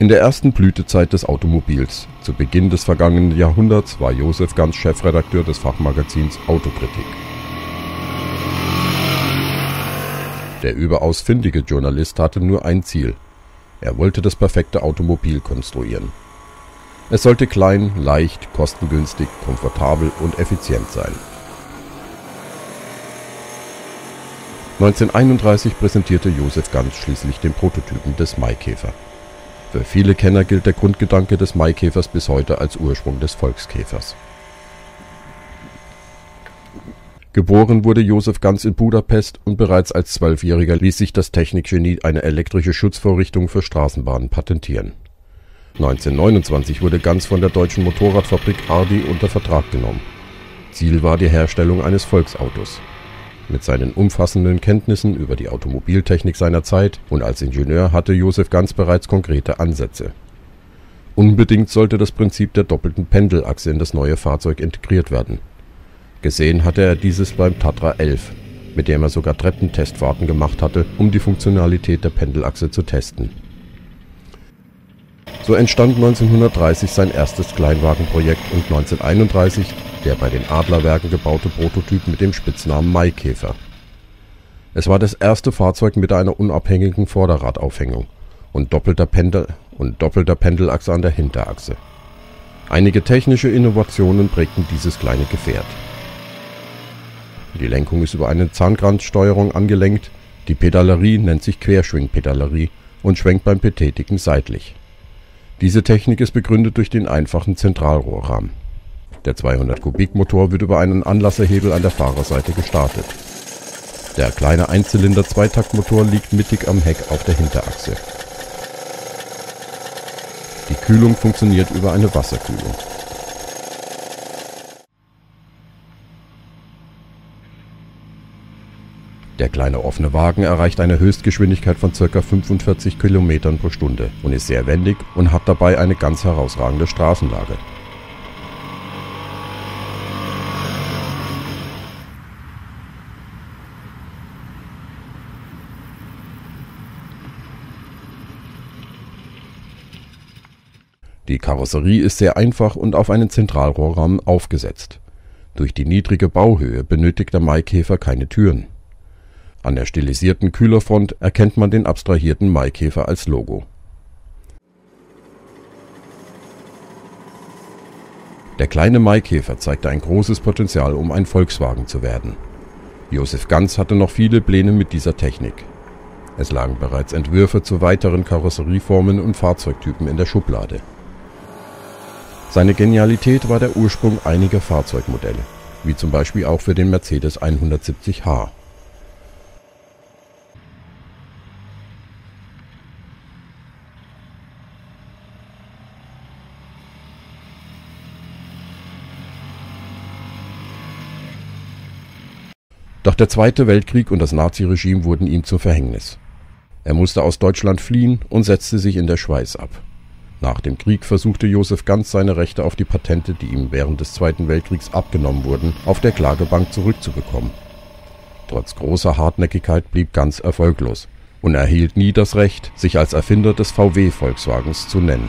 In der ersten Blütezeit des Automobils, zu Beginn des vergangenen Jahrhunderts, war Josef Ganz Chefredakteur des Fachmagazins Autokritik. Der überaus findige Journalist hatte nur ein Ziel: Er wollte das perfekte Automobil konstruieren. Es sollte klein, leicht, kostengünstig, komfortabel und effizient sein. 1931 präsentierte Josef Ganz schließlich den Prototypen des Maikäfer für viele Kenner gilt der Grundgedanke des Maikäfers bis heute als Ursprung des Volkskäfers. Geboren wurde Josef Ganz in Budapest und bereits als Zwölfjähriger ließ sich das Technikgenie eine elektrische Schutzvorrichtung für Straßenbahnen patentieren. 1929 wurde Ganz von der deutschen Motorradfabrik Ardi unter Vertrag genommen. Ziel war die Herstellung eines Volksautos mit seinen umfassenden Kenntnissen über die Automobiltechnik seiner Zeit und als Ingenieur hatte Josef Ganz bereits konkrete Ansätze. Unbedingt sollte das Prinzip der doppelten Pendelachse in das neue Fahrzeug integriert werden. Gesehen hatte er dieses beim Tatra 11, mit dem er sogar Treppentestfahrten gemacht hatte, um die Funktionalität der Pendelachse zu testen. So entstand 1930 sein erstes Kleinwagenprojekt und 1931 der bei den Adlerwerken gebaute Prototyp mit dem Spitznamen Maikäfer. Es war das erste Fahrzeug mit einer unabhängigen Vorderradaufhängung und doppelter Pendel und doppelter Pendelachse an der Hinterachse. Einige technische Innovationen prägten dieses kleine Gefährt. Die Lenkung ist über eine Zahngrandsteuerung angelenkt, die Pedalerie nennt sich Querschwingpedalerie und schwenkt beim Betätigen seitlich. Diese Technik ist begründet durch den einfachen Zentralrohrrahmen der 200-Kubik-Motor wird über einen Anlasserhebel an der Fahrerseite gestartet. Der kleine Einzylinder-Zweitaktmotor liegt mittig am Heck auf der Hinterachse. Die Kühlung funktioniert über eine Wasserkühlung. Der kleine offene Wagen erreicht eine Höchstgeschwindigkeit von ca. 45 km pro Stunde und ist sehr wendig und hat dabei eine ganz herausragende Straßenlage. Die Karosserie ist sehr einfach und auf einen Zentralrohrrahmen aufgesetzt. Durch die niedrige Bauhöhe benötigt der Maikäfer keine Türen. An der stilisierten Kühlerfront erkennt man den abstrahierten Maikäfer als Logo. Der kleine Maikäfer zeigte ein großes Potenzial, um ein Volkswagen zu werden. Josef Ganz hatte noch viele Pläne mit dieser Technik. Es lagen bereits Entwürfe zu weiteren Karosserieformen und Fahrzeugtypen in der Schublade seine Genialität war der Ursprung einiger Fahrzeugmodelle, wie zum Beispiel auch für den Mercedes 170h. Doch der Zweite Weltkrieg und das Naziregime wurden ihm zum Verhängnis. Er musste aus Deutschland fliehen und setzte sich in der Schweiz ab nach dem Krieg versuchte Josef Ganz seine Rechte auf die Patente, die ihm während des Zweiten Weltkriegs abgenommen wurden, auf der Klagebank zurückzubekommen. Trotz großer Hartnäckigkeit blieb Ganz erfolglos und erhielt nie das Recht, sich als Erfinder des VW-Volkswagens zu nennen